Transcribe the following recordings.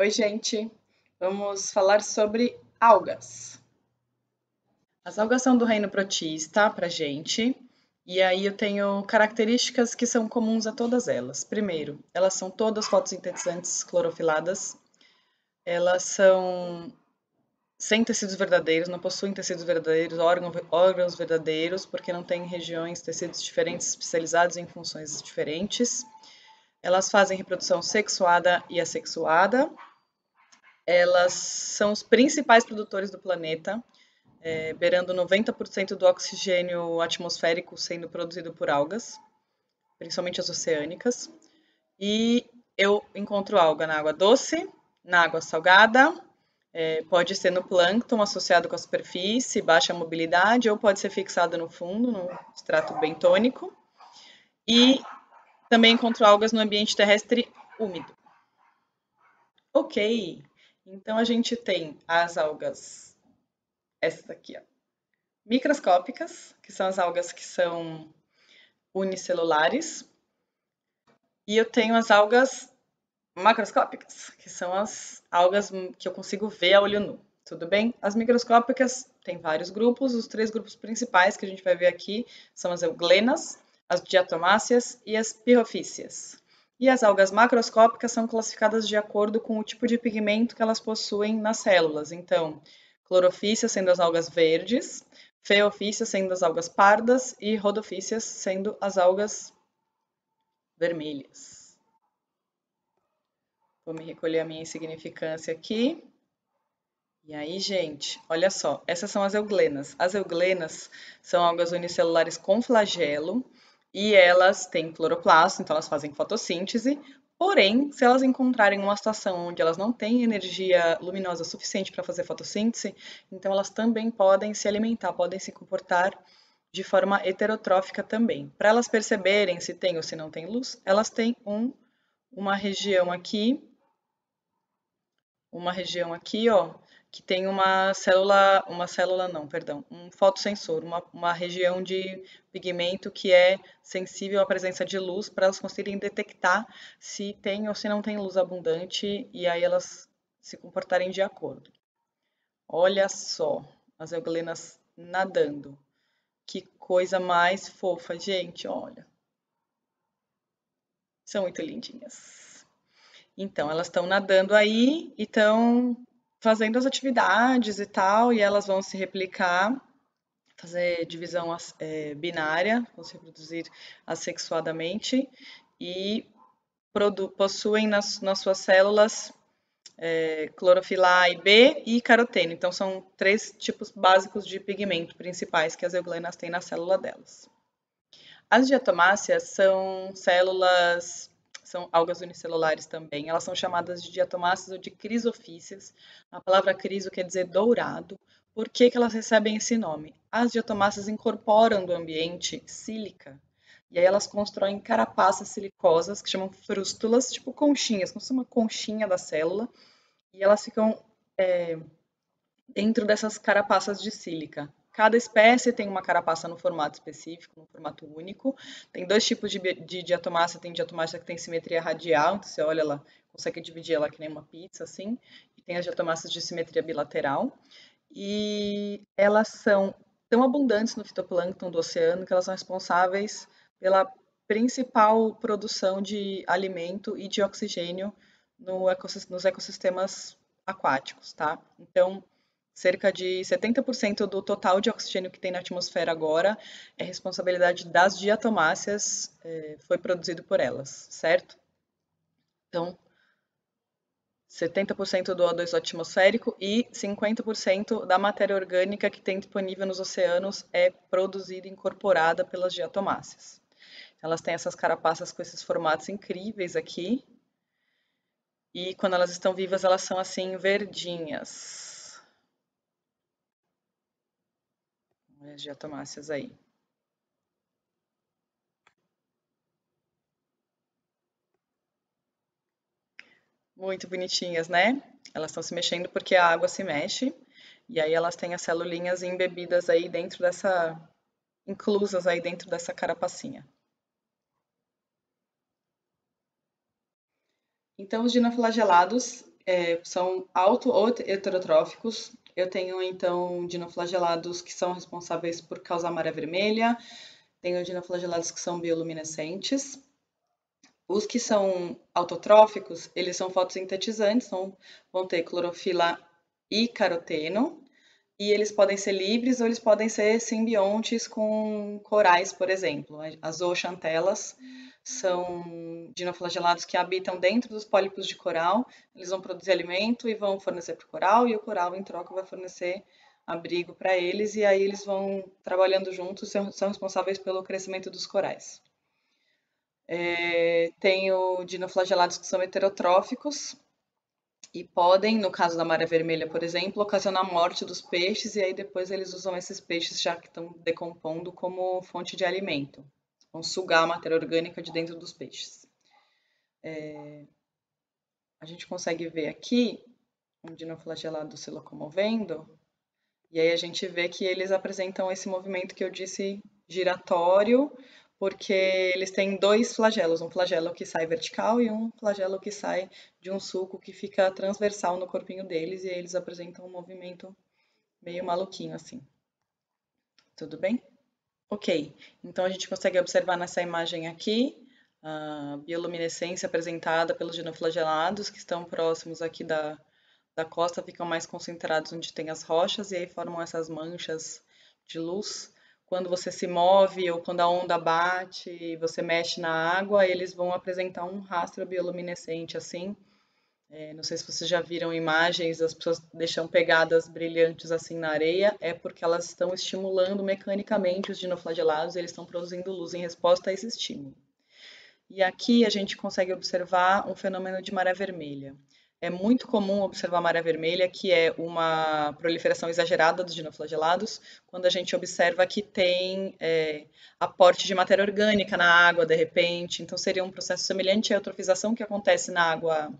Oi, gente! Vamos falar sobre algas. As algas são do reino protista para gente, e aí eu tenho características que são comuns a todas elas. Primeiro, elas são todas fotossintetizantes clorofiladas, elas são sem tecidos verdadeiros, não possuem tecidos verdadeiros, órgãos verdadeiros, porque não têm regiões, tecidos diferentes especializados em funções diferentes. Elas fazem reprodução sexuada e assexuada. Elas são os principais produtores do planeta, é, beirando 90% do oxigênio atmosférico sendo produzido por algas, principalmente as oceânicas. E eu encontro alga na água doce, na água salgada, é, pode ser no plâncton associado com a superfície, baixa mobilidade, ou pode ser fixada no fundo, no extrato bentônico. E também encontro algas no ambiente terrestre úmido. Ok, então a gente tem as algas, essas aqui, ó, microscópicas, que são as algas que são unicelulares, e eu tenho as algas macroscópicas, que são as algas que eu consigo ver a olho nu. Tudo bem? As microscópicas têm vários grupos, os três grupos principais que a gente vai ver aqui são as euglenas, as diatomáceas e as pirrofíceas. E as algas macroscópicas são classificadas de acordo com o tipo de pigmento que elas possuem nas células. Então, clorofíceas sendo as algas verdes, feofíceas sendo as algas pardas e rodofíceas sendo as algas vermelhas. Vou me recolher a minha insignificância aqui. E aí, gente, olha só, essas são as euglenas. As euglenas são algas unicelulares com flagelo e elas têm cloroplasto, então elas fazem fotossíntese. Porém, se elas encontrarem uma situação onde elas não têm energia luminosa suficiente para fazer fotossíntese, então elas também podem se alimentar, podem se comportar de forma heterotrófica também. Para elas perceberem se tem ou se não tem luz, elas têm um, uma região aqui uma região aqui, ó, que tem uma célula, uma célula não, perdão, um fotossensor, uma, uma região de pigmento que é sensível à presença de luz para elas conseguirem detectar se tem ou se não tem luz abundante e aí elas se comportarem de acordo. Olha só, as euglenas nadando. Que coisa mais fofa, gente, olha. São muito lindinhas. Então, elas estão nadando aí e estão fazendo as atividades e tal, e elas vão se replicar, fazer divisão é, binária, vão se reproduzir assexuadamente e possuem nas, nas suas células é, clorofila A e B e caroteno. Então, são três tipos básicos de pigmento principais que as euglenas têm na célula delas. As diatomáceas são células são algas unicelulares também. Elas são chamadas de diatomáceas ou de crisofíceas. A palavra criso quer dizer dourado. Por que, que elas recebem esse nome? As diatomáceas incorporam do ambiente sílica e aí elas constroem carapaças silicosas que chamam frústulas, tipo conchinhas, como se uma conchinha da célula, e elas ficam é, dentro dessas carapaças de sílica. Cada espécie tem uma carapaça no formato específico, no formato único. Tem dois tipos de, de. Tem diatomácea que tem simetria radial, então você olha ela, consegue dividir ela que nem uma pizza, assim. E tem as diatomáceas de simetria bilateral. E elas são tão abundantes no fitoplâncton do oceano que elas são responsáveis pela principal produção de alimento e de oxigênio no nos ecossistemas aquáticos, tá? Então, cerca de 70% do total de oxigênio que tem na atmosfera agora é responsabilidade das diatomáceas, é, foi produzido por elas, certo? Então, 70% do O2 atmosférico e 50% da matéria orgânica que tem disponível nos oceanos é produzida e incorporada pelas diatomáceas. Elas têm essas carapaças com esses formatos incríveis aqui. E quando elas estão vivas, elas são assim verdinhas. As diatomáceas aí. Muito bonitinhas, né? Elas estão se mexendo porque a água se mexe e aí elas têm as celulinhas embebidas aí dentro dessa, inclusas aí dentro dessa carapacinha. Então, os dinoflagelados, é, são auto ou heterotróficos. Eu tenho, então, dinoflagelados que são responsáveis por causar maré vermelha, tenho dinoflagelados que são bioluminescentes. Os que são autotróficos, eles são fotossintetizantes, então vão ter clorofila e caroteno, e eles podem ser livres ou eles podem ser simbiontes com corais, por exemplo. As zooxantelas são dinoflagelados que habitam dentro dos pólipos de coral, eles vão produzir alimento e vão fornecer para o coral, e o coral, em troca, vai fornecer abrigo para eles, e aí eles vão trabalhando juntos, são, responsáveis pelo crescimento dos corais. É, tenho dinoflagelados que são heterotróficos e podem, no caso da maré vermelha, por exemplo, ocasionar a morte dos peixes e aí depois eles usam esses peixes já que estão decompondo como fonte de alimento. Vão sugar a matéria orgânica de dentro dos peixes. É, a gente consegue ver aqui um dinoflagelado se locomovendo e aí a gente vê que eles apresentam esse movimento que eu disse giratório, porque eles têm dois flagelos, um flagelo que sai vertical e um flagelo que sai de um sulco que fica transversal no corpinho deles, e eles apresentam um movimento meio maluquinho assim. Tudo bem? Ok, então a gente consegue observar nessa imagem aqui a bioluminescência apresentada pelos dinoflagelados que estão próximos aqui da, da costa, ficam mais concentrados onde tem as rochas e aí formam essas manchas de luz quando você se move ou quando a onda bate e você mexe na água, eles vão apresentar um rastro bioluminescente assim. É, não sei se vocês já viram imagens, as pessoas deixam pegadas brilhantes assim na areia, é porque elas estão estimulando mecanicamente os dinoflagelados, eles estão produzindo luz em resposta a esse estímulo. E aqui a gente consegue observar um fenômeno de maré vermelha é muito comum observar maré vermelha, que é uma proliferação exagerada dos dinoflagelados, quando a gente observa que tem é, aporte de matéria orgânica na água, de repente. Então, seria um processo semelhante à eutrofização que acontece na água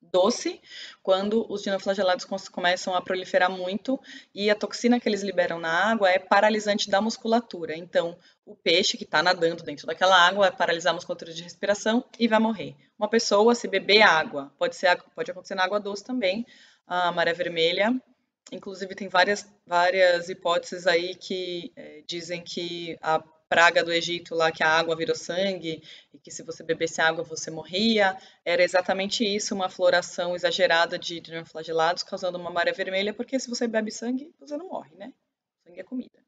doce, quando os dinoflagelados começam a proliferar muito e a toxina que eles liberam na água é paralisante da musculatura. Então, o peixe que está nadando dentro daquela água vai paralisar a musculatura de respiração e vai morrer. Uma pessoa, se beber água, pode, ser, pode acontecer na água doce também, a maré vermelha. Inclusive, tem várias, várias hipóteses aí que é, dizem que a praga do Egito lá que a água virou sangue e que se você bebesse água você morria, era exatamente isso, uma floração exagerada de dinoflagelados causando uma maré vermelha, porque se você bebe sangue, você não morre, né? Sangue é comida.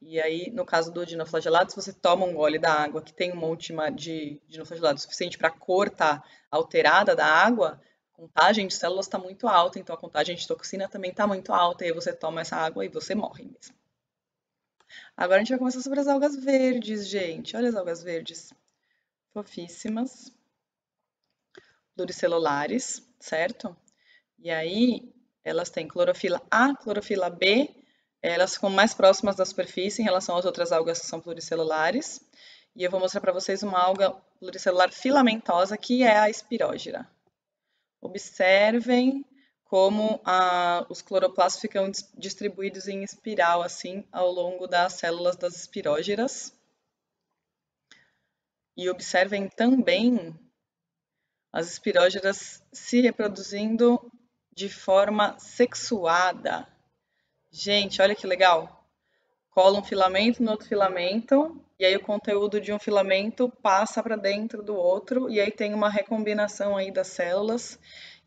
E aí, no caso do dinoflagelados, você toma um gole da água que tem um monte de dinoflagelados suficiente para a cor estar tá alterada da água, a contagem de células está muito alta, então a contagem de toxina também está muito alta, e aí você toma essa água e você morre mesmo. Agora a gente vai começar sobre as algas verdes, gente. Olha as algas verdes. Fofíssimas. Pluricelulares, certo? E aí, elas têm clorofila A, clorofila B. Elas ficam mais próximas da superfície em relação às outras algas que são pluricelulares. E eu vou mostrar para vocês uma alga pluricelular filamentosa, que é a espirógira. Observem como a, os cloroplastos ficam distribuídos em espiral, assim, ao longo das células das espirógeras. E observem também as espirógeras se reproduzindo de forma sexuada. Gente, olha que legal. Cola um filamento no outro filamento, e aí o conteúdo de um filamento passa para dentro do outro, e aí tem uma recombinação aí das células,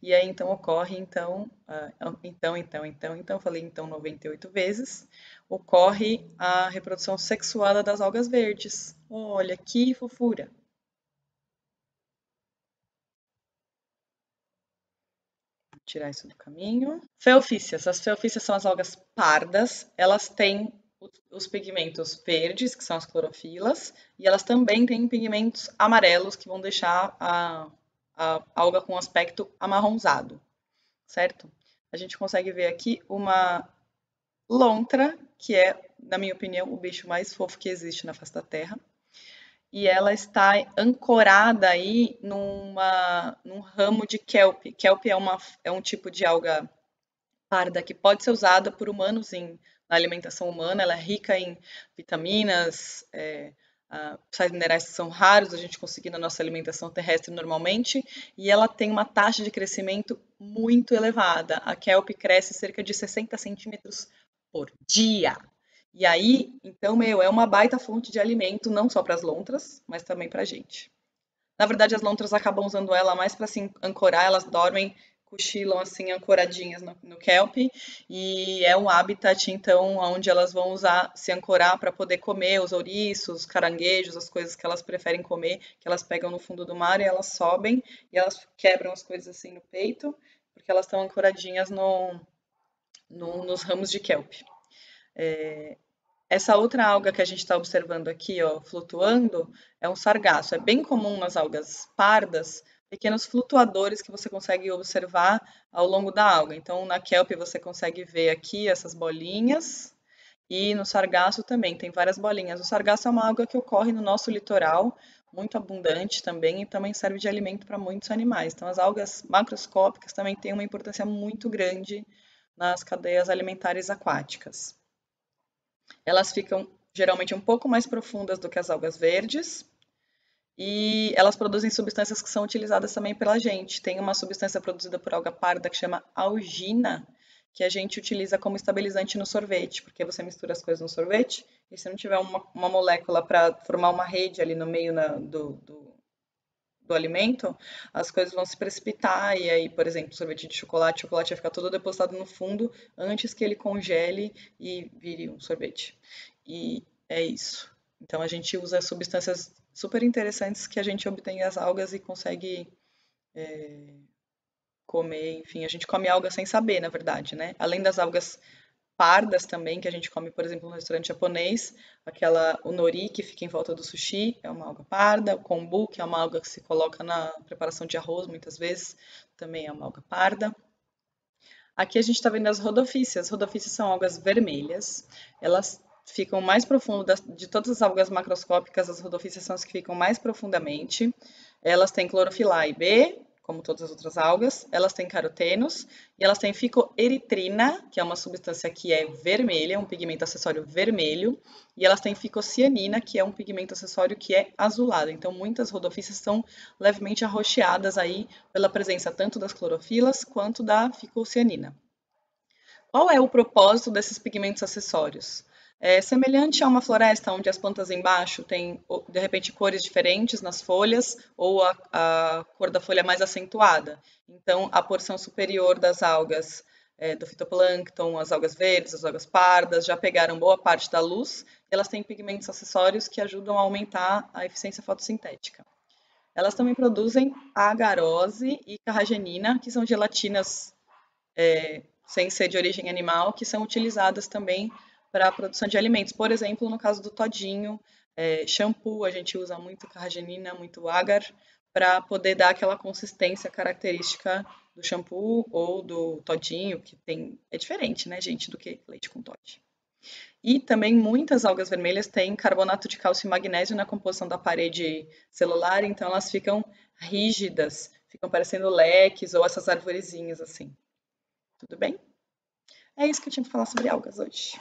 e aí então ocorre, então, uh, então, então, então, então, falei então 98 vezes, ocorre a reprodução sexuada das algas verdes. Olha que fofura! Vou tirar isso do caminho. Feofícias. As feofícias são as algas pardas. Elas têm os pigmentos verdes, que são as clorofilas, e elas também têm pigmentos amarelos, que vão deixar a a alga com aspecto amarronzado, certo? A gente consegue ver aqui uma lontra, que é, na minha opinião, o bicho mais fofo que existe na face da Terra. E ela está ancorada aí numa, num ramo de kelp. Kelp é, uma, é um tipo de alga parda que pode ser usada por humanos em, na alimentação humana. Ela é rica em vitaminas, é, uh, sais minerais que são raros a gente conseguir na nossa alimentação terrestre normalmente, e ela tem uma taxa de crescimento muito elevada. A kelp cresce cerca de 60 centímetros por dia. E aí, então, meu, é uma baita fonte de alimento, não só para as lontras, mas também para a gente. Na verdade, as lontras acabam usando ela mais para se ancorar, elas dormem, cochilam assim, ancoradinhas no, no kelp, e é um habitat, então, onde elas vão usar, se ancorar para poder comer os ouriços, os caranguejos, as coisas que elas preferem comer, que elas pegam no fundo do mar e elas sobem e elas quebram as coisas assim no peito, porque elas estão ancoradinhas no, no, nos ramos de kelp. É, essa outra alga que a gente está observando aqui, ó, flutuando, é um sargaço. É bem comum nas algas pardas, pequenos flutuadores que você consegue observar ao longo da alga. Então, na kelp você consegue ver aqui essas bolinhas e no sargaço também tem várias bolinhas. O sargaço é uma alga que ocorre no nosso litoral, muito abundante também e também serve de alimento para muitos animais. Então, as algas macroscópicas também têm uma importância muito grande nas cadeias alimentares aquáticas. Elas ficam geralmente um pouco mais profundas do que as algas verdes e elas produzem substâncias que são utilizadas também pela gente. Tem uma substância produzida por alga parda que chama algina, que a gente utiliza como estabilizante no sorvete, porque você mistura as coisas no sorvete e se não tiver uma, uma molécula para formar uma rede ali no meio na, do, do, do, alimento, as coisas vão se precipitar e aí, por exemplo, sorvete de chocolate, o chocolate vai ficar todo depositado no fundo antes que ele congele e vire um sorvete. E é isso. Então a gente usa substâncias super interessantes que a gente obtém as algas e consegue é, comer, enfim, a gente come algas sem saber, na verdade, né? Além das algas pardas também, que a gente come, por exemplo, no restaurante japonês, aquela o nori que fica em volta do sushi, é uma alga parda, o kombu, que é uma alga que se coloca na preparação de arroz, muitas vezes, também é uma alga parda. Aqui a gente está vendo as rodofícias. Rodofícias são algas vermelhas. Elas ficam mais profundo das, de todas as algas macroscópicas, as rodofícias são as que ficam mais profundamente. Elas têm clorofila A e B, como todas as outras algas. Elas têm carotenos e elas têm ficoeritrina, que é uma substância que é vermelha, um pigmento acessório vermelho, e elas têm ficocianina, que é um pigmento acessório que é azulado. Então, muitas rodofícias são levemente arroxeadas aí pela presença tanto das clorofilas quanto da ficocianina. Qual é o propósito desses pigmentos acessórios? É semelhante a uma floresta onde as plantas embaixo têm, de repente, cores diferentes nas folhas ou a, a cor da folha mais acentuada. Então, a porção superior das algas é, do fitoplâncton, as algas verdes, as algas pardas, já pegaram boa parte da luz elas têm pigmentos acessórios que ajudam a aumentar a eficiência fotossintética. Elas também produzem agarose e carragenina, que são gelatinas é, sem ser de origem animal, que são utilizadas também para a produção de alimentos. Por exemplo, no caso do todinho, é, shampoo, a gente usa muito carragenina, muito agar, para poder dar aquela consistência característica do shampoo ou do todinho, que tem é diferente, né, gente, do que leite com Todd. E também muitas algas vermelhas têm carbonato de cálcio e magnésio na composição da parede celular, então elas ficam rígidas, ficam parecendo leques ou essas arvorezinhas assim. Tudo bem? É isso que eu tinha que falar sobre algas hoje.